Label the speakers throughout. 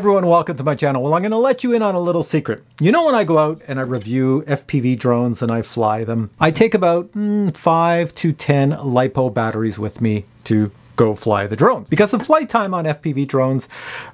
Speaker 1: Everyone, welcome to my channel. Well, I'm going to let you in on a little secret. You know when I go out and I review FPV drones and I fly them, I take about mm, 5 to 10 LiPo batteries with me to go fly the drones. Because the flight time on FPV drones,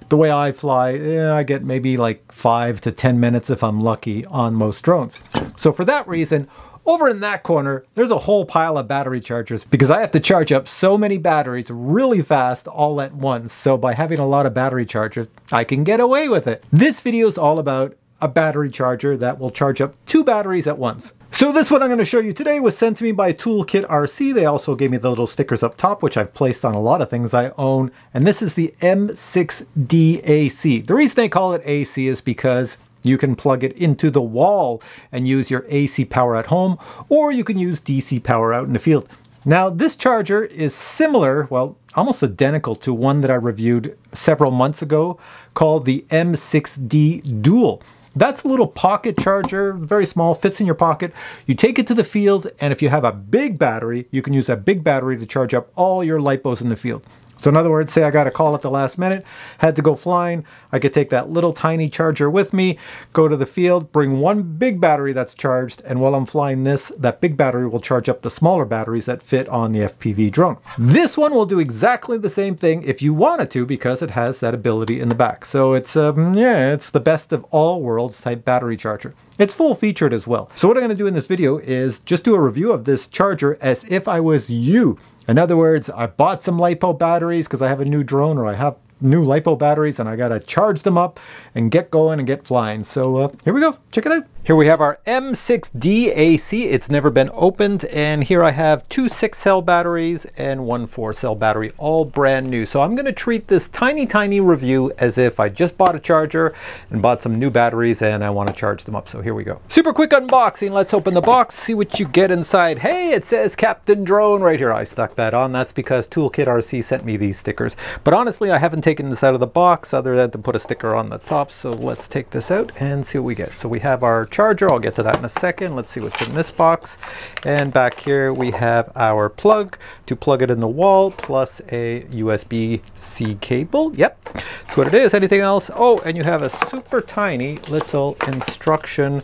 Speaker 1: the way I fly, eh, I get maybe like 5 to 10 minutes if I'm lucky on most drones. So for that reason, over in that corner, there's a whole pile of battery chargers because I have to charge up so many batteries really fast all at once. So by having a lot of battery chargers, I can get away with it. This video is all about a battery charger that will charge up two batteries at once. So this one I'm going to show you today was sent to me by Toolkit RC. They also gave me the little stickers up top, which I've placed on a lot of things I own. And this is the M6DAC. The reason they call it AC is because you can plug it into the wall and use your AC power at home, or you can use DC power out in the field. Now this charger is similar, well, almost identical to one that I reviewed several months ago called the M6D Dual. That's a little pocket charger, very small, fits in your pocket. You take it to the field, and if you have a big battery, you can use that big battery to charge up all your LiPos in the field. So in other words, say I got a call at the last minute, had to go flying, I could take that little tiny charger with me, go to the field, bring one big battery that's charged, and while I'm flying this, that big battery will charge up the smaller batteries that fit on the FPV drone. This one will do exactly the same thing if you wanted to because it has that ability in the back. So it's, um, yeah, it's the best of all worlds type battery charger. It's full featured as well. So what I'm going to do in this video is just do a review of this charger as if I was you in other words, I bought some LiPo batteries because I have a new drone or I have new LiPo batteries and I got to charge them up and get going and get flying. So uh, here we go. Check it out. Here we have our M6DAC. It's never been opened. And here I have two six cell batteries and one four cell battery, all brand new. So I'm going to treat this tiny, tiny review as if I just bought a charger and bought some new batteries and I want to charge them up. So here we go. Super quick unboxing. Let's open the box, see what you get inside. Hey, it says Captain Drone right here. I stuck that on. That's because Toolkit RC sent me these stickers. But honestly, I haven't taken this out of the box other than to put a sticker on the top. So let's take this out and see what we get. So we have our charger. I'll get to that in a second. Let's see what's in this box. And back here we have our plug to plug it in the wall plus a USB-C cable. Yep, that's what it is. Anything else? Oh, and you have a super tiny little instruction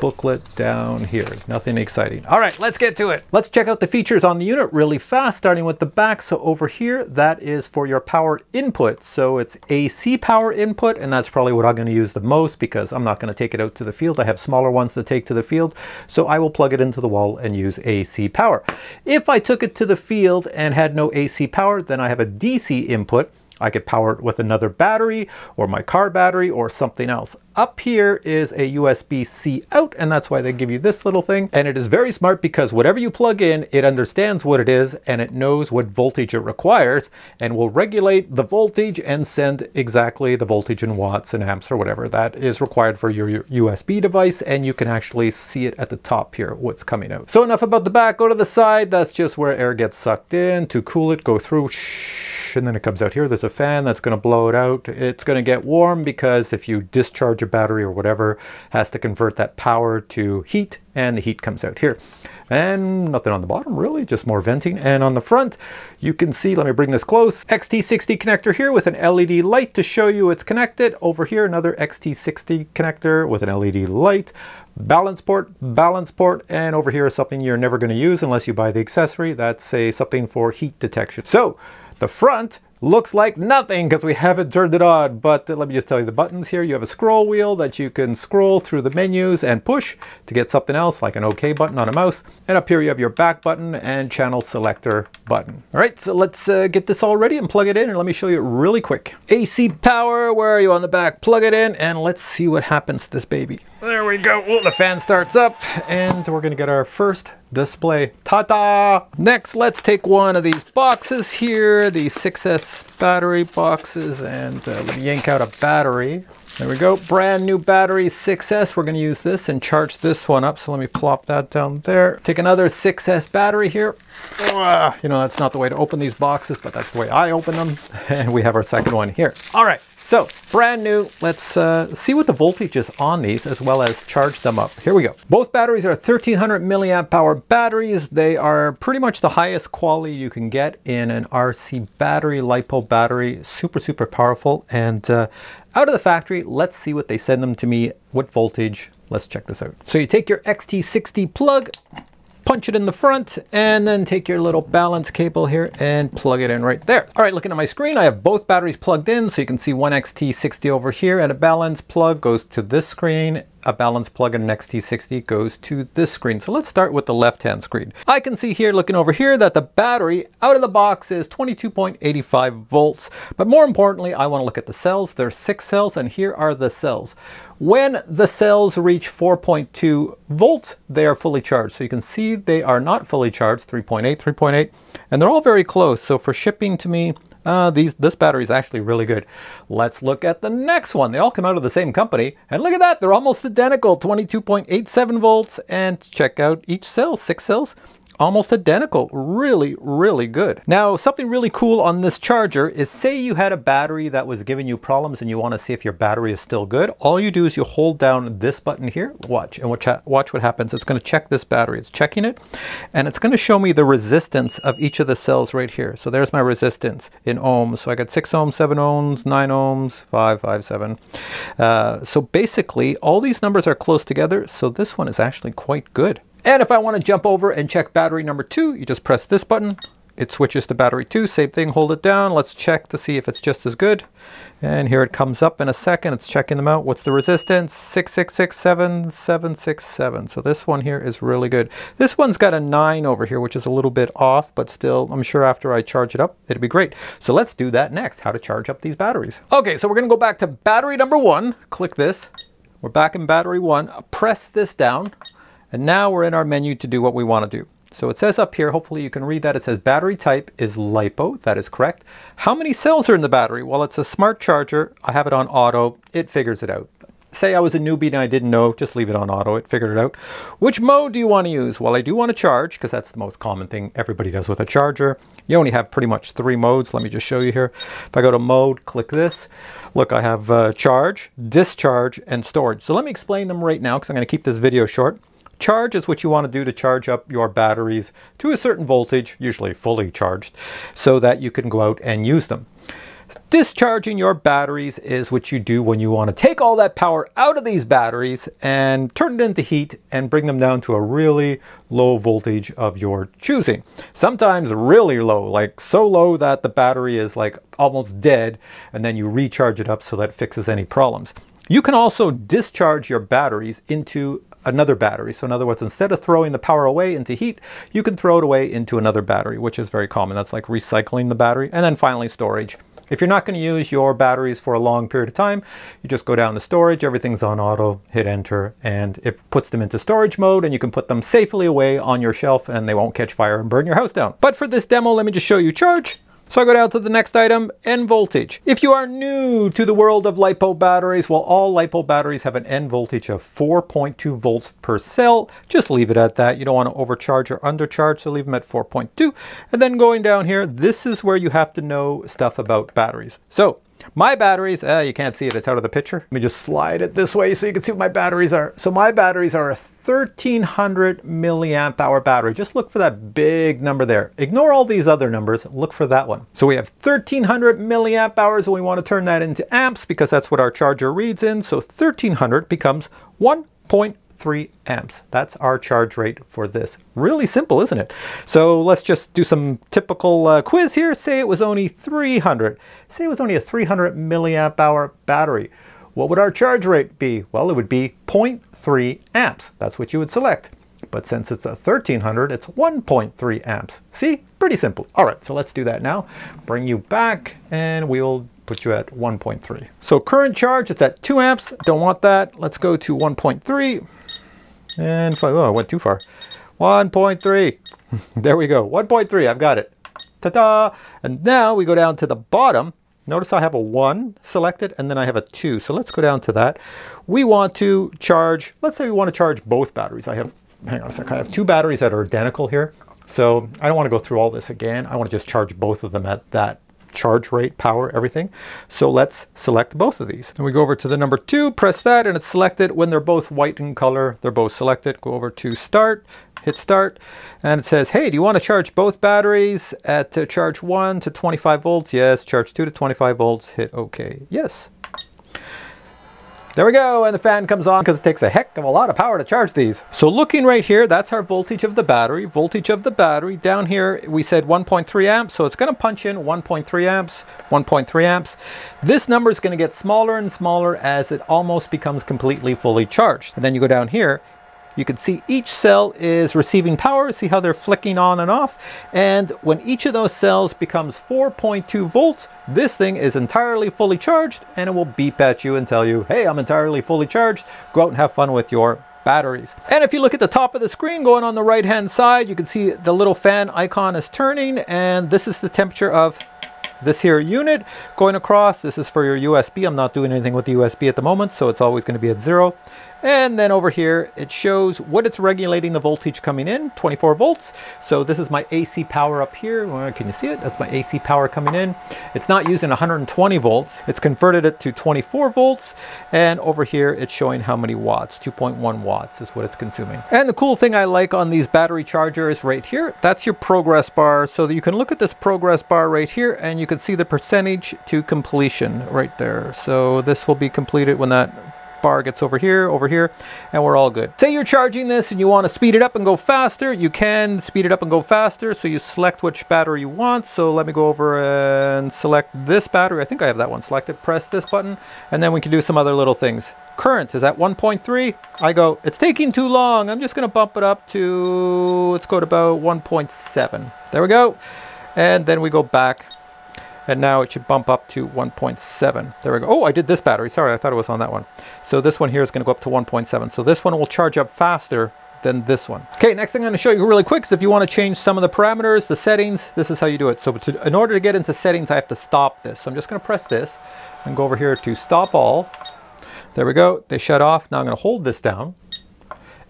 Speaker 1: booklet down here. Nothing exciting. All right, let's get to it. Let's check out the features on the unit really fast, starting with the back. So over here, that is for your power input. So it's AC power input, and that's probably what I'm gonna use the most because I'm not gonna take it out to the field. I have smaller ones to take to the field. So I will plug it into the wall and use AC power. If I took it to the field and had no AC power, then I have a DC input. I could power it with another battery or my car battery or something else. Up here is a USB-C out, and that's why they give you this little thing. And it is very smart because whatever you plug in, it understands what it is and it knows what voltage it requires and will regulate the voltage and send exactly the voltage in watts and amps or whatever that is required for your USB device. And you can actually see it at the top here, what's coming out. So enough about the back, go to the side. That's just where air gets sucked in. To cool it, go through and then it comes out here. There's a fan that's going to blow it out. It's going to get warm because if you discharge a battery or whatever, has to convert that power to heat and the heat comes out here. And nothing on the bottom really, just more venting. And on the front, you can see, let me bring this close, XT60 connector here with an LED light to show you it's connected. Over here, another XT60 connector with an LED light balance port, balance port, and over here is something you're never going to use unless you buy the accessory. That's a something for heat detection. So the front looks like nothing because we haven't turned it on, but let me just tell you the buttons here. You have a scroll wheel that you can scroll through the menus and push to get something else like an OK button on a mouse. And up here you have your back button and channel selector button. All right, so let's uh, get this all ready and plug it in and let me show you really quick. AC power, where are you on the back? Plug it in and let's see what happens to this baby. There we go. Oh, the fan starts up and we're gonna get our first display. Ta-da! Next, let's take one of these boxes here, the 6S battery boxes, and uh, yank out a battery. There we go, brand new battery 6S. We're gonna use this and charge this one up. So let me plop that down there. Take another 6S battery here. You know, that's not the way to open these boxes, but that's the way I open them. And we have our second one here. All right, So brand new, let's uh, see what the voltage is on these as well as charge them up. Here we go. Both batteries are 1300 milliamp hour batteries. They are pretty much the highest quality you can get in an RC battery, LiPo battery, super, super powerful. And uh, out of the factory, let's see what they send them to me, what voltage, Let's check this out. So you take your XT60 plug, punch it in the front and then take your little balance cable here and plug it in right there. All right, looking at my screen, I have both batteries plugged in so you can see one XT60 over here and a balance plug goes to this screen a balance plug in an XT60 goes to this screen. So let's start with the left-hand screen. I can see here, looking over here, that the battery out of the box is 22.85 volts. But more importantly, I want to look at the cells. There's six cells, and here are the cells. When the cells reach 4.2 volts, they are fully charged. So you can see they are not fully charged, 3.8, 3.8, and they're all very close. So for shipping to me, uh, these, this battery is actually really good. Let's look at the next one. They all come out of the same company. And look at that, they're almost identical, 22.87 volts. And check out each cell, six cells almost identical. Really, really good. Now, something really cool on this charger is say you had a battery that was giving you problems and you want to see if your battery is still good. All you do is you hold down this button here, watch, and watch, watch what happens. It's going to check this battery. It's checking it, and it's going to show me the resistance of each of the cells right here. So there's my resistance in ohms. So I got 6 ohms, 7 ohms, 9 ohms, 5, 5, 7. Uh, so basically, all these numbers are close together, so this one is actually quite good. And if I want to jump over and check battery number two, you just press this button. It switches to battery two, same thing, hold it down. Let's check to see if it's just as good. And here it comes up in a second. It's checking them out. What's the resistance? 6667767. So this one here is really good. This one's got a 9 over here, which is a little bit off, but still, I'm sure after I charge it up, it'll be great. So let's do that next, how to charge up these batteries. Okay, so we're going to go back to battery number one. Click this. We're back in battery one. Press this down. And now we're in our menu to do what we want to do. So it says up here, hopefully you can read that, it says battery type is LiPo, that is correct. How many cells are in the battery? Well, it's a smart charger, I have it on auto, it figures it out. Say I was a newbie and I didn't know, just leave it on auto, it figured it out. Which mode do you want to use? Well, I do want to charge, because that's the most common thing everybody does with a charger. You only have pretty much three modes, let me just show you here. If I go to mode, click this. Look, I have uh, charge, discharge, and storage. So let me explain them right now, because I'm going to keep this video short. Charge is what you want to do to charge up your batteries to a certain voltage, usually fully charged, so that you can go out and use them. Discharging your batteries is what you do when you want to take all that power out of these batteries and turn it into heat and bring them down to a really low voltage of your choosing. Sometimes really low, like so low that the battery is like almost dead and then you recharge it up so that fixes any problems. You can also discharge your batteries into another battery. So in other words, instead of throwing the power away into heat, you can throw it away into another battery, which is very common. That's like recycling the battery. And then finally storage. If you're not going to use your batteries for a long period of time, you just go down to storage, everything's on auto, hit enter, and it puts them into storage mode and you can put them safely away on your shelf and they won't catch fire and burn your house down. But for this demo, let me just show you charge. So I go down to the next item, end voltage. If you are new to the world of LiPo batteries, well, all LiPo batteries have an end voltage of 4.2 volts per cell. Just leave it at that. You don't want to overcharge or undercharge, so leave them at 4.2. And then going down here, this is where you have to know stuff about batteries. So my batteries, uh, you can't see it, it's out of the picture. Let me just slide it this way so you can see what my batteries are. So my batteries are a 1300 milliamp hour battery. Just look for that big number there. Ignore all these other numbers, look for that one. So we have 1300 milliamp hours and we want to turn that into amps because that's what our charger reads in. So 1300 becomes 1.5 3 amps. That's our charge rate for this. Really simple, isn't it? So let's just do some typical uh, quiz here. Say it was only 300. Say it was only a 300 milliamp hour battery. What would our charge rate be? Well, it would be 0.3 amps. That's what you would select. But since it's a 1300, it's 1.3 amps. See? Pretty simple. All right, so let's do that now. Bring you back and we will put you at 1.3. So current charge, it's at 2 amps. Don't want that. Let's go to 1.3. And five, oh, I went too far. 1.3. there we go. 1.3, I've got it. Ta-da! And now we go down to the bottom. Notice I have a 1 selected and then I have a 2. So let's go down to that. We want to charge, let's say we want to charge both batteries. I have, hang on a second, I have two batteries that are identical here. So I don't want to go through all this again. I want to just charge both of them at that charge rate, power, everything. So let's select both of these. And we go over to the number two, press that, and it's selected when they're both white in color. They're both selected. Go over to start, hit start, and it says, hey, do you want to charge both batteries at uh, charge one to 25 volts? Yes. Charge two to 25 volts. Hit OK. Yes. There we go, and the fan comes on because it takes a heck of a lot of power to charge these. So looking right here, that's our voltage of the battery. Voltage of the battery. Down here, we said 1.3 amps, so it's going to punch in 1.3 amps, 1.3 amps. This number is going to get smaller and smaller as it almost becomes completely fully charged. And then you go down here, you can see each cell is receiving power. See how they're flicking on and off. And when each of those cells becomes 4.2 volts, this thing is entirely fully charged and it will beep at you and tell you, hey, I'm entirely fully charged. Go out and have fun with your batteries. And if you look at the top of the screen going on the right hand side, you can see the little fan icon is turning and this is the temperature of this here unit going across. This is for your USB. I'm not doing anything with the USB at the moment, so it's always going to be at zero. And then over here, it shows what it's regulating the voltage coming in, 24 volts. So this is my AC power up here. Can you see it? That's my AC power coming in. It's not using 120 volts. It's converted it to 24 volts. And over here, it's showing how many watts, 2.1 watts is what it's consuming. And the cool thing I like on these battery chargers right here, that's your progress bar. So that you can look at this progress bar right here and you can see the percentage to completion right there. So this will be completed when that bar gets over here, over here, and we're all good. Say you're charging this and you want to speed it up and go faster, you can speed it up and go faster. So you select which battery you want. So let me go over and select this battery. I think I have that one selected. Press this button, and then we can do some other little things. Current is at 1.3. I go, it's taking too long. I'm just going to bump it up to, let's go to about 1.7. There we go. And then we go back and now it should bump up to 1.7. There we go. Oh, I did this battery. Sorry, I thought it was on that one. So this one here is going to go up to 1.7. So this one will charge up faster than this one. Okay, next thing I'm going to show you really quick is if you want to change some of the parameters, the settings, this is how you do it. So to, in order to get into settings, I have to stop this. So I'm just going to press this and go over here to stop all. There we go. They shut off. Now I'm going to hold this down.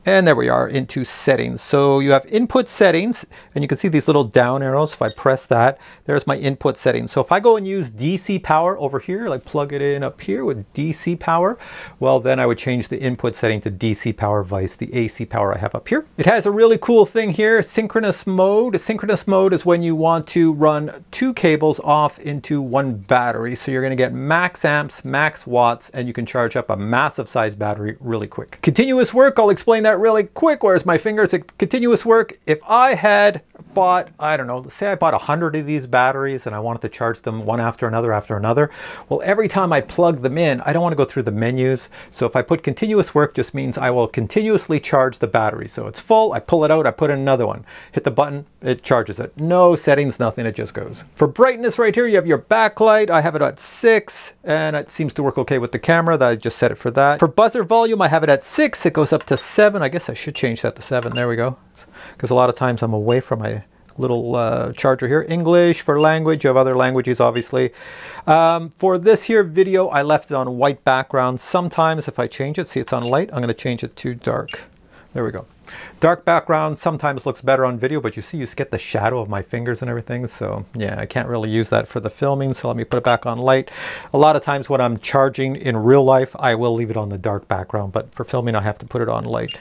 Speaker 1: And there we are into settings. So you have input settings and you can see these little down arrows. If I press that, there's my input settings. So if I go and use DC power over here, like plug it in up here with DC power, well, then I would change the input setting to DC power vice the AC power I have up here. It has a really cool thing here, synchronous mode. Synchronous mode is when you want to run two cables off into one battery. So you're gonna get max amps, max watts, and you can charge up a massive size battery really quick. Continuous work, I'll explain that that really quick, whereas my fingers at continuous work, if I had bought, I don't know, say I bought a hundred of these batteries and I wanted to charge them one after another after another. Well, every time I plug them in, I don't want to go through the menus. So if I put continuous work just means I will continuously charge the battery. So it's full, I pull it out, I put in another one. Hit the button, it charges it. No settings, nothing, it just goes. For brightness right here, you have your backlight. I have it at six and it seems to work okay with the camera. That I just set it for that. For buzzer volume, I have it at six. It goes up to seven. I guess I should change that to seven. There we go because a lot of times I'm away from my little uh, charger here. English for language, you have other languages obviously. Um, for this here video, I left it on white background. Sometimes if I change it, see it's on light, I'm going to change it to dark. There we go. Dark background sometimes looks better on video, but you see you get the shadow of my fingers and everything. So yeah, I can't really use that for the filming. So let me put it back on light. A lot of times when I'm charging in real life, I will leave it on the dark background, but for filming, I have to put it on light.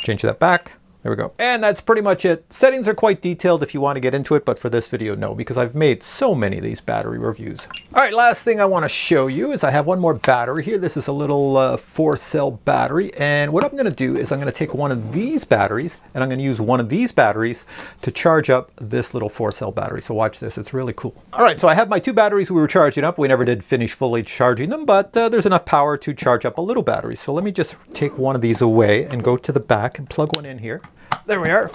Speaker 1: Change that back. There we go. And that's pretty much it. Settings are quite detailed if you want to get into it, but for this video, no, because I've made so many of these battery reviews. All right, last thing I want to show you is I have one more battery here. This is a little uh, four cell battery. And what I'm going to do is I'm going to take one of these batteries and I'm going to use one of these batteries to charge up this little four cell battery. So watch this, it's really cool. All right, so I have my two batteries we were charging up. We never did finish fully charging them, but uh, there's enough power to charge up a little battery. So let me just take one of these away and go to the back and plug one in here. There we are.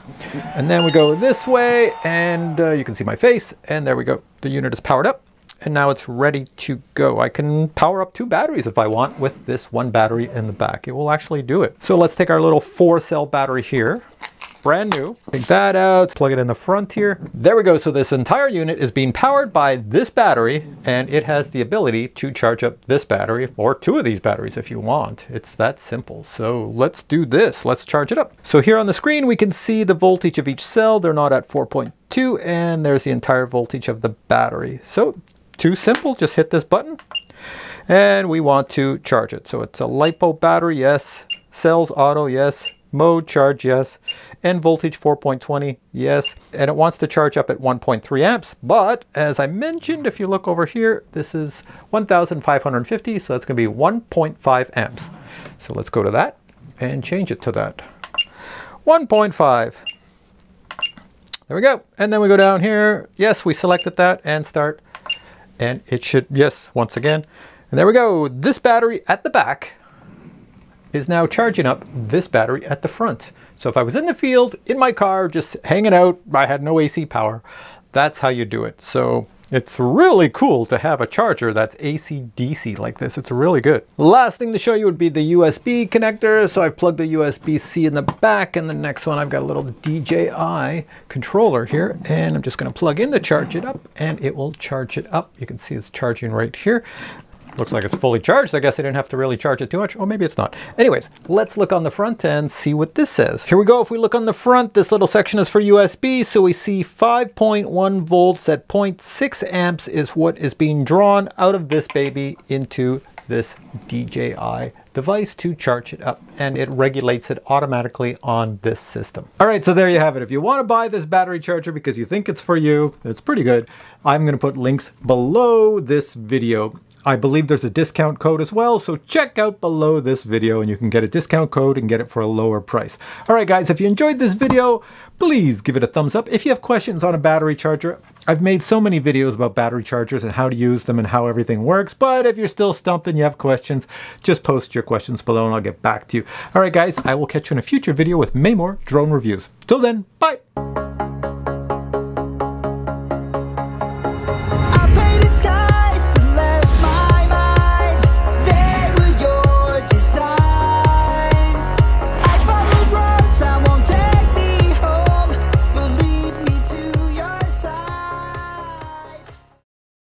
Speaker 1: And then we go this way and uh, you can see my face and there we go. The unit is powered up and now it's ready to go. I can power up two batteries if I want with this one battery in the back. It will actually do it. So let's take our little four cell battery here brand new. Take that out, plug it in the front here. There we go. So this entire unit is being powered by this battery and it has the ability to charge up this battery or two of these batteries if you want. It's that simple. So let's do this. Let's charge it up. So here on the screen, we can see the voltage of each cell. They're not at 4.2 and there's the entire voltage of the battery. So too simple. Just hit this button and we want to charge it. So it's a LiPo battery, yes. Cells auto, yes. Mode charge, yes. And voltage 4.20, yes. And it wants to charge up at 1.3 amps. But as I mentioned, if you look over here, this is 1,550. So that's going to be 1.5 amps. So let's go to that and change it to that. 1.5. There we go. And then we go down here. Yes, we selected that and start. And it should, yes, once again. And there we go. This battery at the back is now charging up this battery at the front. So if I was in the field, in my car, just hanging out, I had no AC power, that's how you do it. So it's really cool to have a charger that's AC-DC like this. It's really good. Last thing to show you would be the USB connector. So I've plugged the USB-C in the back and the next one I've got a little DJI controller here and I'm just going to plug in to charge it up and it will charge it up. You can see it's charging right here. Looks like it's fully charged. I guess I didn't have to really charge it too much. Or maybe it's not. Anyways, let's look on the front and see what this says. Here we go. If we look on the front, this little section is for USB. So we see 5.1 volts at 0.6 amps is what is being drawn out of this baby into this DJI device to charge it up and it regulates it automatically on this system. All right, so there you have it. If you want to buy this battery charger because you think it's for you, it's pretty good. I'm going to put links below this video. I believe there's a discount code as well, so check out below this video and you can get a discount code and get it for a lower price. All right, guys, if you enjoyed this video, please give it a thumbs up. If you have questions on a battery charger, I've made so many videos about battery chargers and how to use them and how everything works, but if you're still stumped and you have questions, just post your questions below and I'll get back to you. All right, guys, I will catch you in a future video with many more drone reviews. Till then, bye!